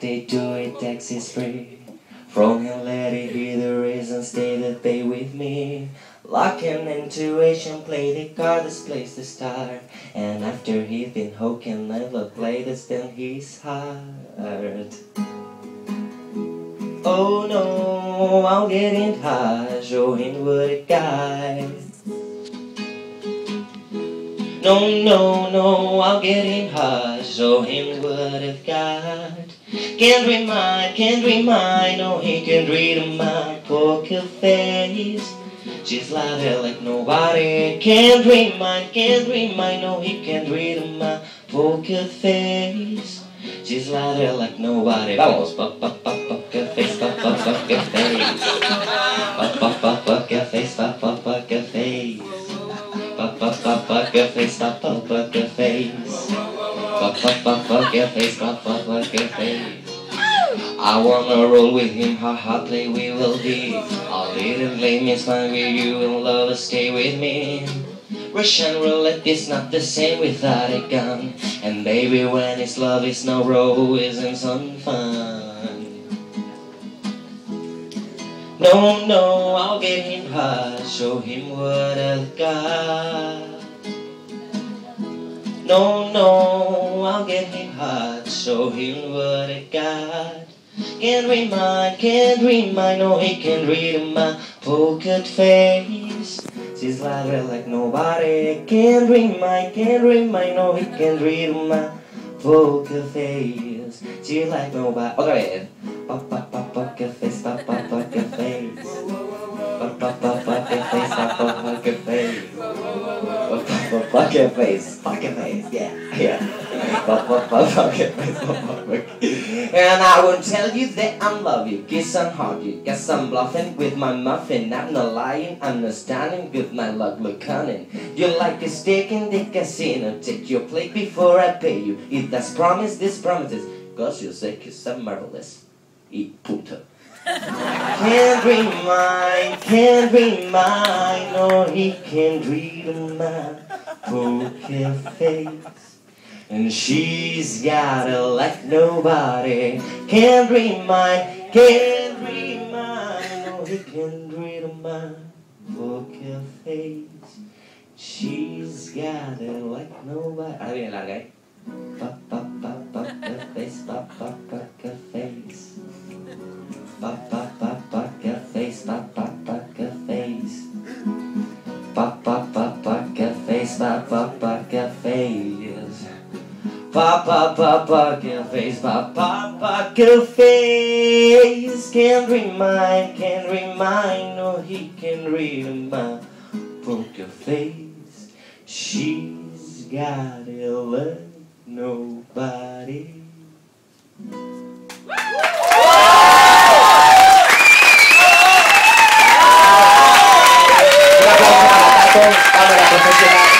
sex is free. From him let it hear the reason, stay that they with me. Luck and intuition play the card that plays the star. And after he's been hooking, never played it's then his heart. Oh no, I'll get in high, show him what a got. No, no, no, I'll get him high, show him what I've got. Can't read mine, can't read mine, no, he can read my poker face. She's louder like nobody. Can't read mine, can't read mine, no, he can't read my poker face. She's louder like nobody. Vamos, pa pa pa poker face, pa pa poker face. Pa pa pa poker face, pa pa poker face. Pa pa pa poker face, pa pa poker face. Pa pa pa poker face, pa pa. I wanna roll with him, how hotly we will be. I'll lead and blame is fine with you and love stay with me. Russian roulette is not the same without a gun. And baby, when it's love, it's no row, isn't some fun. No, no, I'll get him hot, show him what I've got. No, no, I'll get him hot, show him what I got. Can't read mine, can't read mine, no, he can read my poker face. She's louder like nobody, can't read mine, can't read mine, no, he can read my poker face. She's like nobody, otra vez. Pa pa pa poker face, pa pa poker face. Pa pa pa poker face, pa pa poker face. Pa pa pa poker face, poker face, yeah, yeah. Pa pa pa poker face, pa pa poker And I won't tell you that I love you, kiss and hug you. Guess I'm bluffing with my muffin, I'm not lying, I'm not standing with my luck, look cunning. You're like a steak in the casino, take your plate before I pay you. If that's promise, this promises, cause you're sick, you're so marvelous. Y punto. Can't read mine, can't read mine, no, he can't read my poker face. And she's got it like nobody. Can't read mine, can't read mine, no, he can't read my poker face. She's got it like nobody. Ahora viene larga, ¿eh? Pa, pa, pa, poker face, pa, pa, poker face. Pa pa pa poker face, pa pa poker face. Pa pa pa poker face, pa pa poker face. Pa pa pa face, pa pa poker face. Can't read mine, can't read mine, no he can my poker face. She's got it like nobody. Profesional.